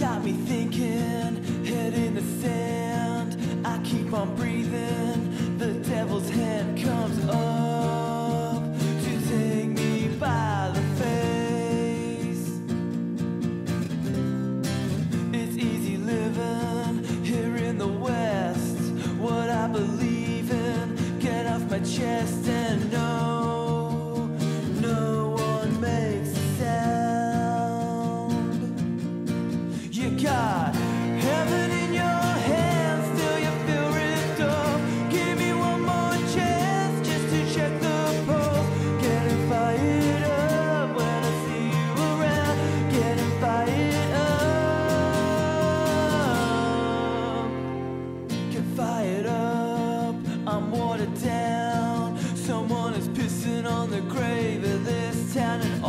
got me thinking, head in the sand. I keep on breathing. lieutenant